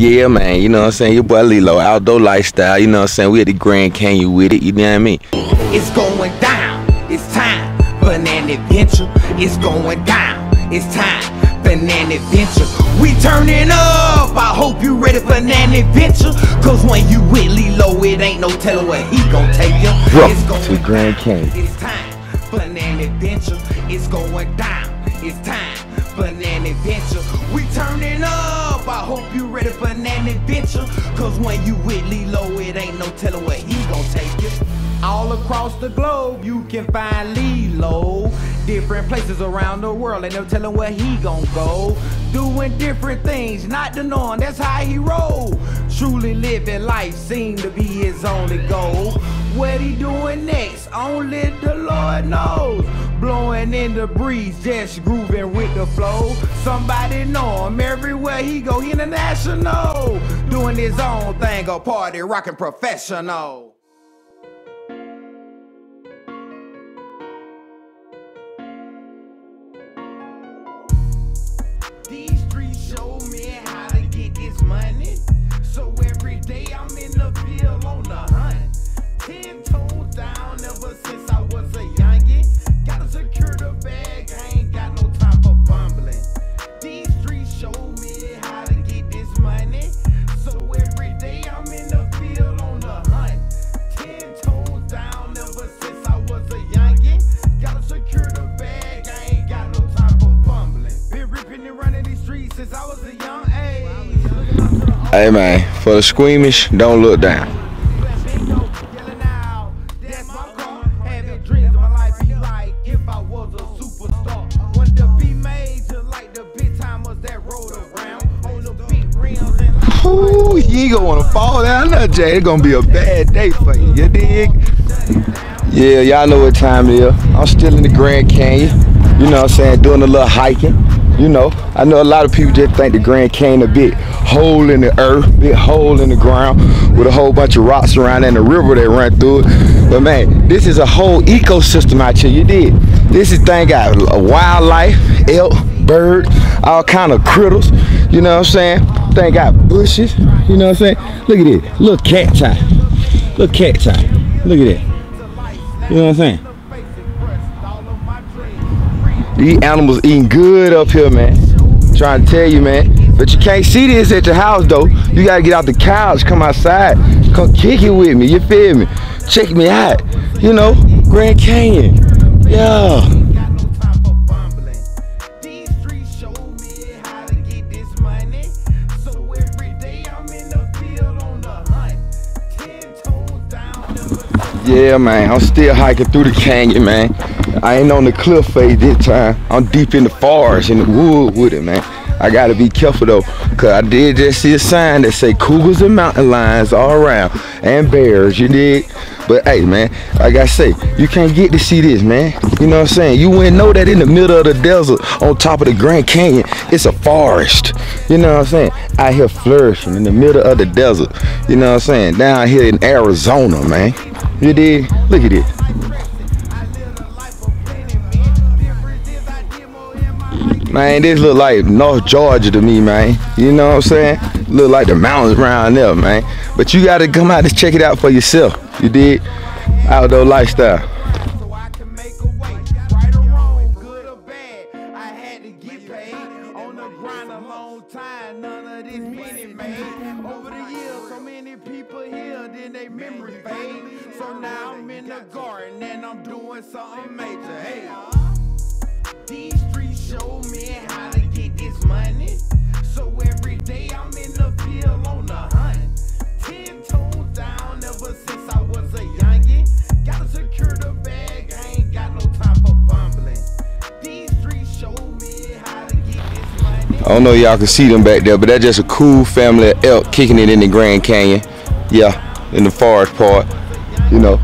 Yeah, man, you know what I'm saying? Your boy Lelo, outdoor lifestyle, you know what I'm saying? We at the Grand Canyon with it, you know what I mean? It's going down. It's time for an adventure. It's going down. It's time for an adventure. We turning up. I hope you ready for an adventure. Cause when you with Lelo, it ain't no telling where he gon' take you. Going to Grand Canyon. It's time for an adventure. It's going down. It's time for an adventure. We turning up. I hope you ready for an adventure. Cause when you with Lelo, it ain't no telling where he gon' take you. All across the globe, you can find Lelo. Different places around the world, ain't no telling where he gon' go. Doing different things, not the norm, that's how he roll. Truly living life seem to be his only goal. What he doing next, only the Lord knows. Blowing in the breeze, just grooving with the flow. Somebody know him everywhere he go, he international. Doing his own thing, a party rocking professional. These streets show me how to get this money. So every day I'm in the field on the hunt. Ten Hey, man, for the squeamish, don't look down. Ooh, you ain't gonna wanna fall down there, Jay. It's gonna be a bad day for you, you dig? Yeah, y'all know what time it is. I'm still in the Grand Canyon, you know what I'm saying, doing a little hiking. You know, I know a lot of people just think the Grand Canyon a bit hole in the earth, bit hole in the ground with a whole bunch of rocks around and a river that run through it. But man, this is a whole ecosystem out here, you did. This is thing got wildlife, elk, bird, all kind of critters, you know what I'm saying? Thing got bushes, you know what I'm saying? Look at this, Look little cat time, look at that. You know what I'm saying? These animals eating good up here, man. Trying to tell you, man. But you can't see this at your house, though. You gotta get out the couch, come outside, come kick it with me. You feel me? Check me out. You know, Grand Canyon. Yeah. Yeah, man. I'm still hiking through the canyon, man. I ain't on the cliff face this time. I'm deep in the forest, in the wood with it, man. I gotta be careful though, cause I did just see a sign that say cougars and mountain lions all around, and bears, you dig? But hey, man, like I say, you can't get to see this, man. You know what I'm saying? You wouldn't know that in the middle of the desert, on top of the Grand Canyon, it's a forest. You know what I'm saying? Out here flourishing in the middle of the desert. You know what I'm saying? Down here in Arizona, man. You dig? Look at this. Man, this look like North Georgia to me, man. You know what I'm saying? Look like the mountains around there, man. But you gotta come out and check it out for yourself. You did? Outdoor lifestyle. So now I'm in the garden and I'm doing something major. Hey, I don't know y'all can see them back there, but that's just a cool family of elk kicking it in the Grand Canyon. Yeah, in the forest part. You know,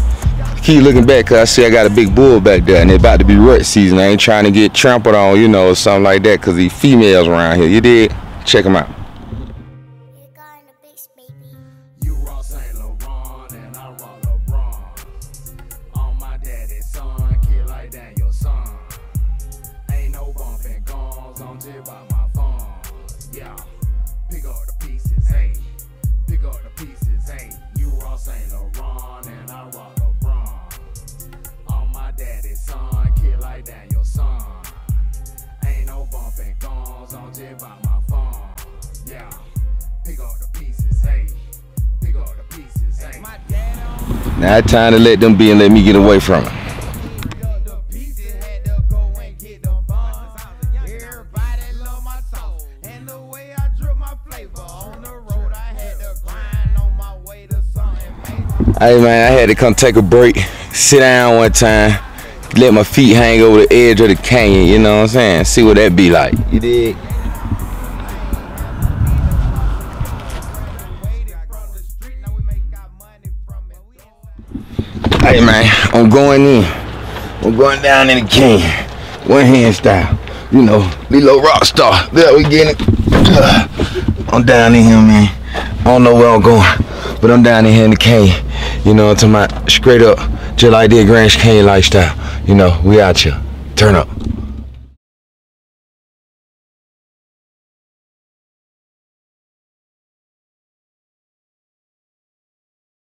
keep looking back because I see I got a big bull back there and it's about to be rut season. I ain't trying to get trampled on, you know, or something like that because these females around here. You did? Check them out. Yeah, pick the pieces, hey. Pick the pieces, hey. You all Saint Laurent and i'm my daddy's son, kid like Daniel son. Ain't no bumping guns, by my phone. Yeah, pick the pieces, hey. Pick the pieces, hey. My dad. Now it's time to let them be and let me get away from it. Hey man, I had to come take a break, sit down one time, let my feet hang over the edge of the canyon, you know what I'm saying? See what that be like. You dig? Hey man, I'm going in. I'm going down in the canyon. One hand style. You know, Lelo Rockstar. There we get it. I'm down in here, man. I don't know where I'm going, but I'm down in here in the canyon. You know, I'm straight up, just like that Grand Canyon lifestyle. You know, we out here. Turn up.